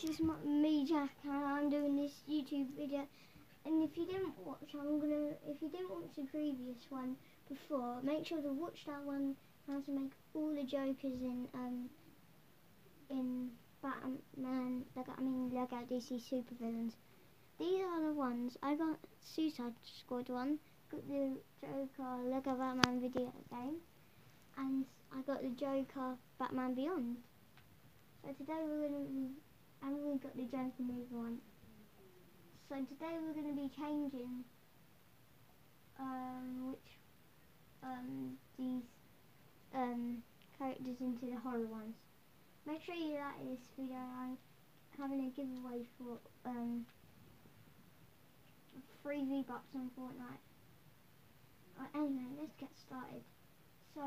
just my, me, Jack, and I'm doing this YouTube video. And if you didn't watch, I'm gonna. If you didn't watch the previous one before, make sure to watch that one. How to make all the Jokers in um in Batman. I mean Lego DC supervillains. These are the ones I got. Suicide Squad one. Got the Joker Lego Batman video game, and I got the Joker Batman Beyond. So today we're gonna be, and we got the Joker movie one. So today we're going to be changing um, which um, these um, characters into the horror ones. Make sure you like this video. I'm having a giveaway for um, free V-Bucks on Fortnite. Uh, anyway, let's get started. So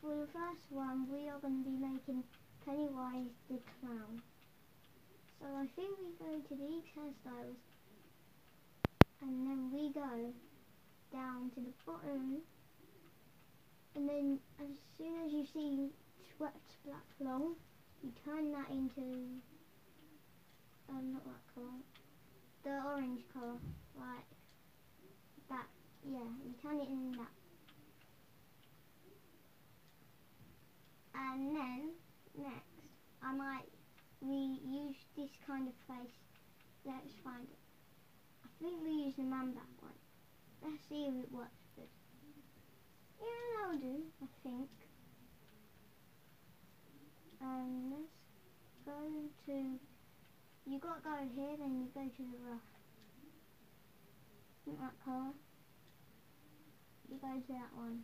for the first one, we are going to be making Pennywise the Clown. So I think we go to these hairstyles and then we go down to the bottom. And then as soon as you see swept black long you turn that into um not that colour the orange colour like that. Yeah you turn it in that. And then next I might we use this kind of place. let's find it I think we use the man one. Let's see if it works good. Yeah, that'll do, I think. Um, let's go to, you got to go here, then you go to the rough. Think that colour. You go to that one.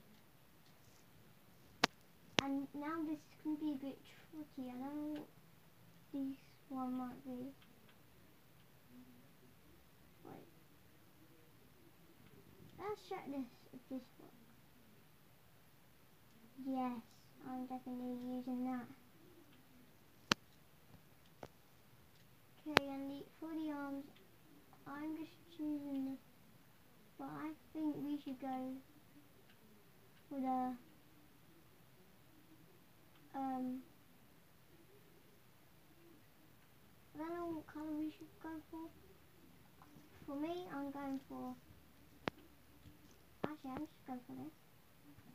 And now this can be a bit tricky, I don't know this one might be. Let's check this if this works. Yes, I'm definitely using that. Okay, and the, for the arms, I'm just choosing this, but I think we should go for the um. I don't know what colour we should go for. For me, I'm going for Actually, I'm just going for this.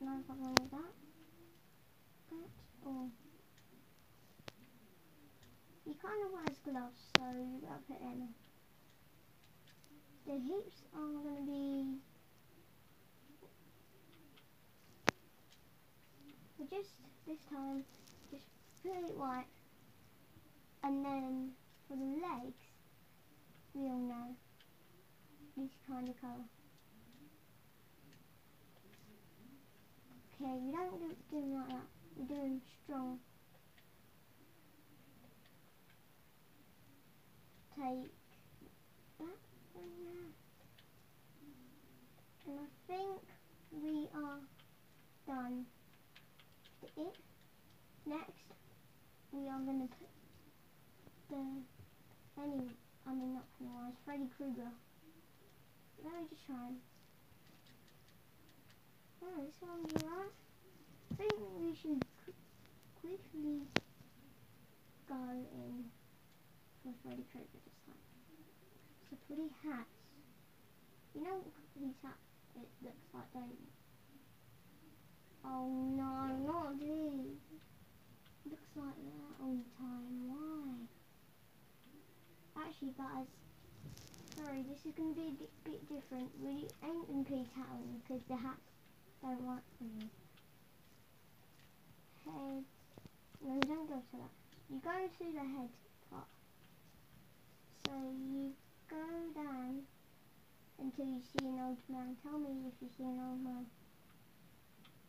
No problem with that. That or he kind of wears gloves, so you gotta put in. The hips are gonna be just this time just put it white and then for the legs we all know this kind of colour. Okay, we don't do, do them like that. We do them strong. Take that one there. And I think we are done with it. Next, we are going to put the Penny, I mean not Pennywise, Freddy Krueger. Let me just try Oh, this one's right. I think we should quickly go in for Freddy Krueger this time. So pretty hats. You know his hat it looks like, don't you? Oh no, not this. Looks like that all the time. Why? Actually guys, sorry, this is going to be a bit, different. We ain't going to be because the hat's don't want me. Head. No, don't go to that. You go to the head part. So you go down until you see an old man. Tell me if you see an old man.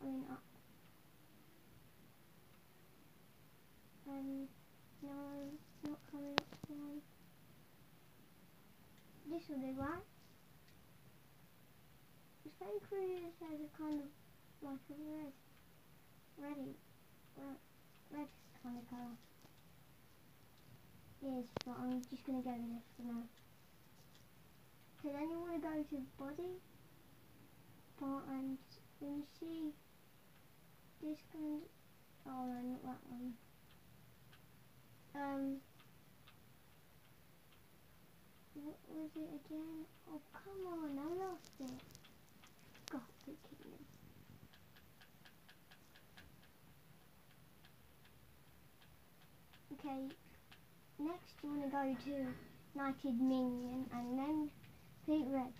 I mean up. Um, no, not coming up. This will do, right? Freddy Krueger has a kind of like a red, ready, red, red kind of colour. Yes, but I'm just going to go with this for now. Okay, then you want to go to body part and you see this kind of, oh no, not that one. Um, was it again? Oh, come on, I lost it. Got the kingdom. Okay, next you want to go to United Minion and then Pete Red.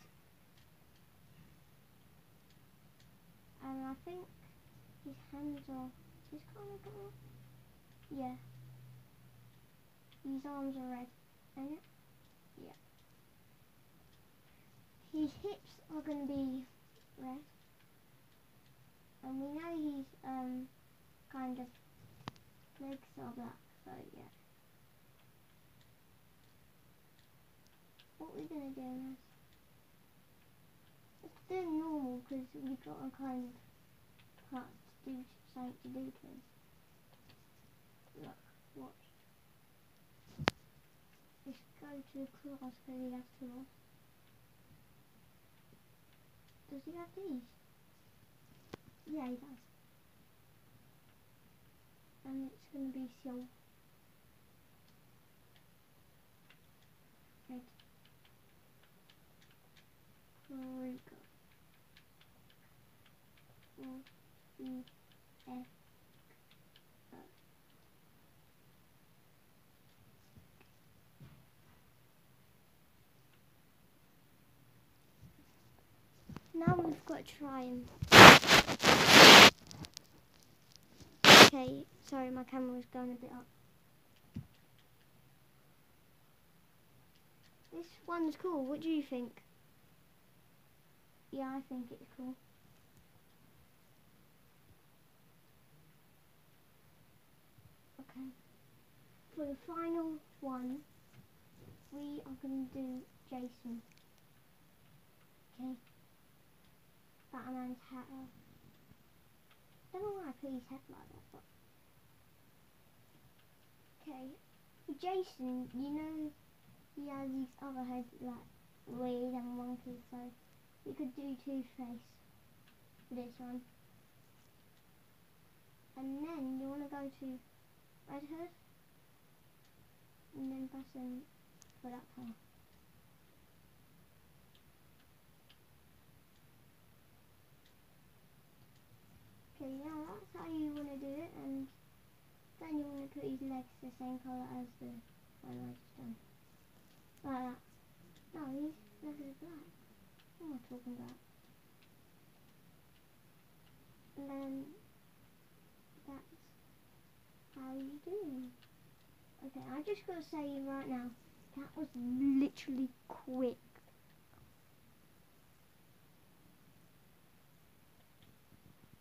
And I think his hands are just kind of gone. Yeah. His arms are red. And yeah. His hips are going to be red. And we know he's um kind of legs are black, so yeah. What we're gonna do is let's do normal because we've got a kind of part to do something to do to him. Look, watch. Let's go to the class because he has claws. Does he have these? Yeah, he does. And it's going to be so red. Rico. O We've got to try him. Okay, sorry, my camera was going a bit up. This one's cool. What do you think? Yeah, I think it's cool. Okay. For the final one, we are going to do Jason. Okay. Batman's hat. Don't know why I put his head like that, but okay. Jason, you know, he has these other heads like weird and wonky, so we could do Two Face for this one. And then you want to go to Red Hood, and then press for that part. Okay, now that's how you want to do it, and put his legs the same colour as the I just done. Like that. No, his legs are black. What am I talking about? And then that's how you do. Okay, I just gotta say right now, that was literally quick.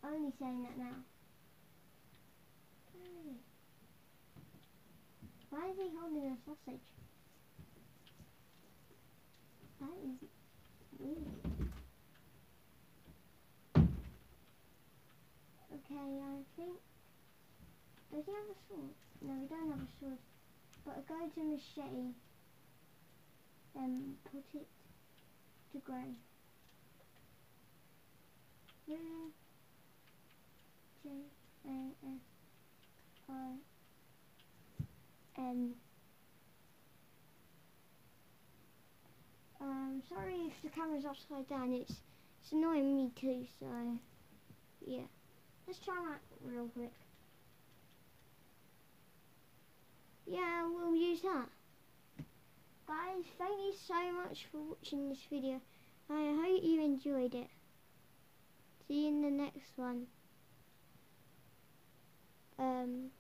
Only saying that now. Hey. Why is he holding a sausage? That is weird. Okay, I think. Does he have a sword? No, we don't have a sword. But go to machete. Then put it to grey. Really? J A S I N. Um, sorry if the camera's upside down. It's it's annoying me too. So yeah, let's try that real quick. Yeah, we'll use that. Guys, thank you so much for watching this video. I hope you enjoyed it. See you in the next one. Um,